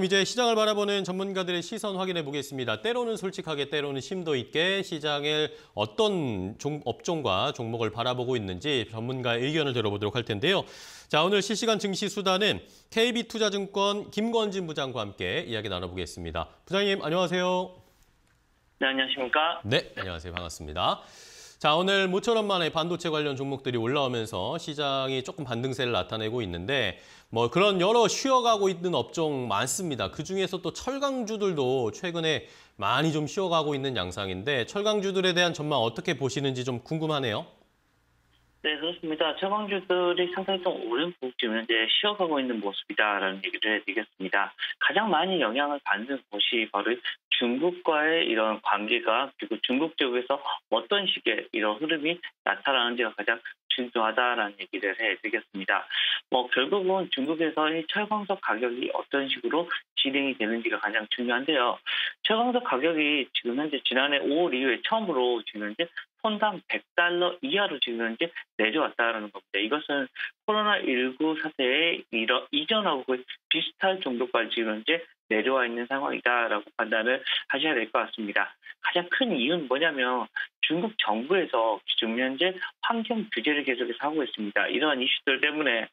이제 시장을 바라보는 전문가들의 시선 확인해 보겠습니다. 때로는 솔직하게, 때로는 심도 있게 시장을 어떤 종, 업종과 종목을 바라보고 있는지 전문가의 의견을 들어보도록 할 텐데요. 자, 오늘 실시간 증시 수단은 KB투자증권 김건진 부장과 함께 이야기 나눠보겠습니다. 부장님, 안녕하세요. 네, 안녕하십니까? 네, 안녕하세요. 반갑습니다. 자, 오늘 모처럼 만에 반도체 관련 종목들이 올라오면서 시장이 조금 반등세를 나타내고 있는데 뭐 그런 여러 쉬어가고 있는 업종 많습니다. 그중에서 또 철강주들도 최근에 많이 좀 쉬어가고 있는 양상인데 철강주들에 대한 전망 어떻게 보시는지 좀 궁금하네요. 네, 그렇습니다. 최강주들이 상당히 좀 오랜 부분 현재 쉬어가고 있는 모습이다라는 얘기를 해드리겠습니다. 가장 많이 영향을 받는 곳이 바로 중국과의 이런 관계가 그리고 중국 쪽에서 어떤 식의 이런 흐름이 나타나는지가 가장 중요하다라는 얘기를 해드리겠습니다. 뭐 결국은 중국에서 이 철광석 가격이 어떤 식으로 진행이 되는지가 가장 중요한데요. 철광석 가격이 지금 현재 지난해 5월 이후에 처음으로 지금 현재 톤당 100달러 이하로 지금 현재 내려왔다는 겁니다. 이것은 코로나19 사태에 이전하고 비슷할 정도까지 지금 현재 내려와 있는 상황이다라고 판단을 하셔야 될 것 같습니다. 가장 큰 이유는 뭐냐면 중국 정부에서 지금 현재 환경 규제를 계속해서 하고 있습니다. 이러한 이슈들 때문에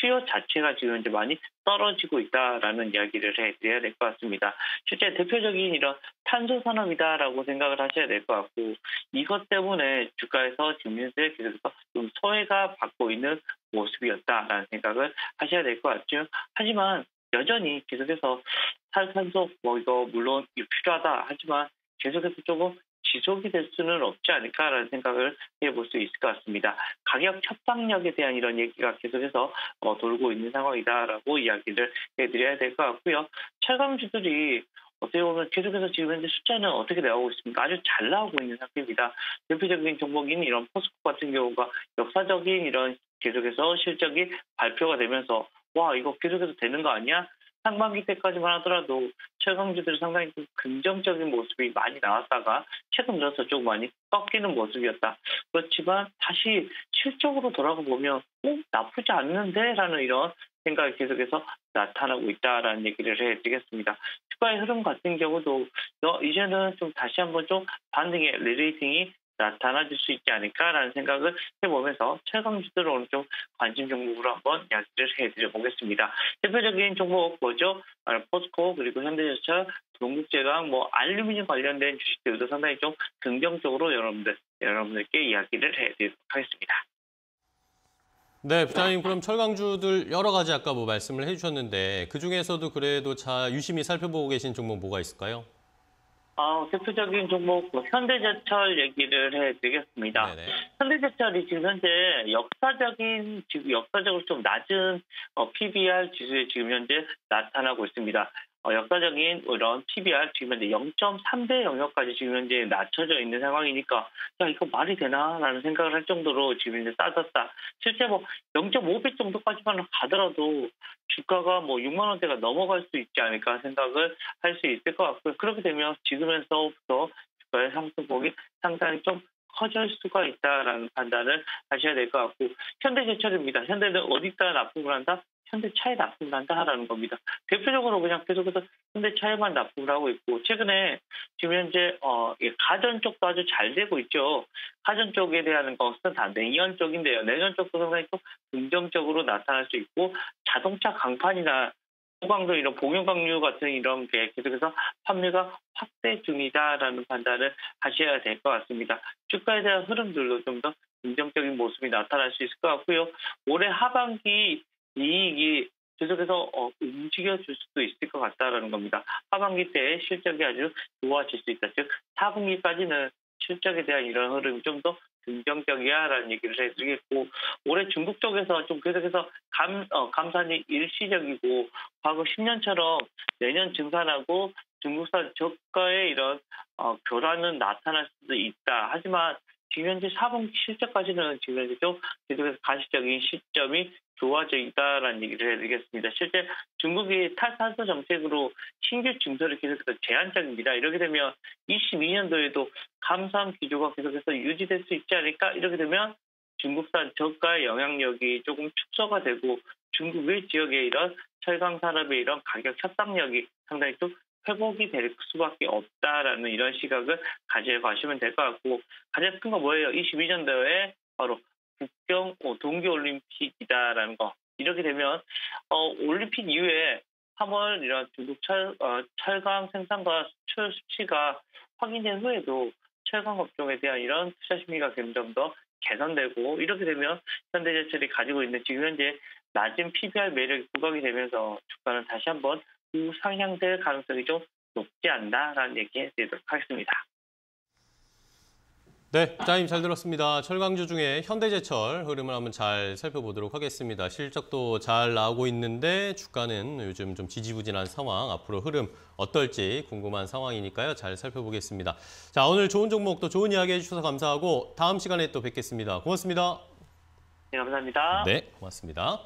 수요 자체가 지금 현재 많이 떨어지고 있다라는 이야기를 해드려야 될 것 같습니다. 실제 대표적인 이런 탄소 산업이다라고 생각을 하셔야 될 것 같고 이것 때문에 주가에서 현재 계속해서 좀 소외가 받고 있는 모습이었다라는 생각을 하셔야 될 것 같죠. 하지만 여전히 계속해서 탈탄소 뭐 이거 물론 필요하다 하지만 계속해서 조금 지속이 될 수는 없지 않을까라는 생각을 해볼 수 있을 것 같습니다. 가격 협상력에 대한 이런 얘기가 계속해서 어, 돌고 있는 상황이다라고 이야기를 해드려야 될 것 같고요. 철강주들이 어떻게 보면 계속해서 지금 현재 숫자는 어떻게 나오고 있습니까? 아주 잘 나오고 있는 상태입니다. 대표적인 종목인 이런 포스코 같은 경우가 역사적인 이런 계속해서 실적이 발표가 되면서 와 이거 계속해서 되는 거 아니야? 상반기 때까지만 하더라도 최강주들이 상당히 좀 긍정적인 모습이 많이 나왔다가 최근 들어서 좀 많이 꺾이는 모습이었다. 그렇지만 다시 실적으로 돌아가 보면 어, 나쁘지 않는데 라는 이런 생각이 계속해서 나타나고 있다라는 얘기를 해드리겠습니다. 주가의 흐름 같은 경우도 이제는 좀 다시 한번 좀 반등의 리레이팅이 나타나줄 수 있지 않을까라는 생각을 해보면서 최강주들 오늘 좀 관심 종목으로 한번 이야기를 해드려 보겠습니다. 대표적인 종목 뭐죠? 아, 포스코 그리고 현대자동차, 동국제강, 뭐 알루미늄 관련된 주식들도 상당히 좀 긍정적으로 여러분들 여러분들께 이야기를 해드리도록 하겠습니다. 네, 부장님 그럼 철강주들 여러 가지 아까 뭐 말씀을 해주셨는데 그 중에서도 그래도 자 유심히 살펴보고 계신 종목 뭐가 있을까요? 어, 대표적인 종목 뭐 현대제철 얘기를 해드리겠습니다. 네네. 현대제철이 지금 현재 역사적인 지금 역사적으로 좀 낮은 어, PBR 지수에 지금 현재 나타나고 있습니다. 어, 역사적인 이런 PBR 지금 현재 0.3배 영역까지 지금 현재 낮춰져 있는 상황이니까 야 이거 말이 되나라는 생각을 할 정도로 지금 이제 싸졌다. 실제 뭐 0.5배 정도까지만 가더라도 주가가 뭐 6만 원대가 넘어갈 수 있지 않을까 생각을 할 수 있을 것 같고요. 그렇게 되면 지금에서부터 주가의 상승폭이 상당히 좀 커질 수가 있다라는 판단을 하셔야 될 것 같고 현대제철입니다. 현대는 어디다 납품을 한다? 현대차에 납품을 한다라는 겁니다. 대표적으로 그냥 계속해서 현대차에만 납품을 하고 있고 최근에 지금 현재 어, 가전 쪽도 아주 잘 되고 있죠. 가전 쪽에 대한 것은 다 내년 쪽인데요. 내년 쪽도 상당히 좀 긍정적으로 나타날 수 있고 자동차 강판이나 소강도 이런 봉용강류 같은 이런 게 계속해서 판매가 확대 중이다라는 판단을 하셔야 될 것 같습니다. 주가에 대한 흐름들도 좀더 긍정적인 모습이 나타날 수 있을 것 같고요. 올해 하반기 이익이 계속해서 어, 움직여줄 수도 있을 것 같다라는 겁니다. 하반기 때 실적이 아주 좋아질 수 있다. 즉 4분기까지는 실적에 대한 이런 흐름이 좀 더 긍정적이야라는 얘기를 해드리겠고 올해 중국 쪽에서 좀 계속해서 감 어, 감산이 일시적이고 과거 10년처럼 내년 증산하고 중국산 저가의 이런 어, 교란은 나타날 수도 있다. 하지만 지금 현재 4분기 실적까지는 지금 현재 좀 계속해서 가시적인 시점이 있다라는 얘기를 해드리겠습니다. 실제 중국이 탈탄소 정책으로 신규 증설을 계속해서 제한적입니다. 이렇게 되면 22년도에도 감산 기조가 계속해서 유지될 수 있지 않을까? 이렇게 되면 중국산 저가의 영향력이 조금 축소가 되고 중국 외 지역의 이런 철강 산업의 이런 가격 협상력이 상당히 좀 회복이 될 수밖에 없다라는 이런 시각을 가져가시면 될 것 같고 가장 큰 건 뭐예요? 22년도에 바로 북경 어, 동계 올림픽이다라는 거 이렇게 되면 어, 올림픽 이후에 3월 이런 중국 철, 어, 철강 생산과 수출 수치가 확인된 후에도 철강 업종에 대한 이런 투자 심리가 점점 더 개선되고 이렇게 되면 현대제철이 가지고 있는 지금 현재 낮은 PBR 매력이 부각이 되면서 주가는 다시 한번 우상향될 가능성이 좀 높지 않나라는 얘기 해드리도록 하겠습니다. 네, 짜임 잘 들었습니다. 철강주 중에 현대제철 흐름을 한번 잘 살펴보도록 하겠습니다. 실적도 잘 나오고 있는데 주가는 요즘 좀 지지부진한 상황, 앞으로 흐름 어떨지 궁금한 상황이니까요. 잘 살펴보겠습니다. 자, 오늘 좋은 종목 또 좋은 이야기 해주셔서 감사하고 다음 시간에 또 뵙겠습니다. 고맙습니다. 네, 감사합니다. 네, 고맙습니다.